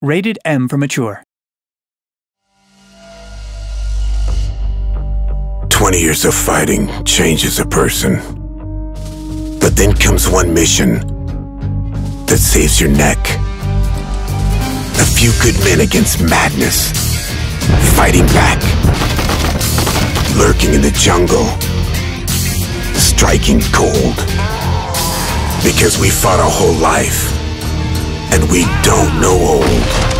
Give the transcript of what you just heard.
Rated M for mature. 20 years of fighting changes a person. But then comes one mission that saves your neck. A few good men against madness, fighting back, lurking in the jungle, striking cold. Because we fought our whole life, and we don't know old.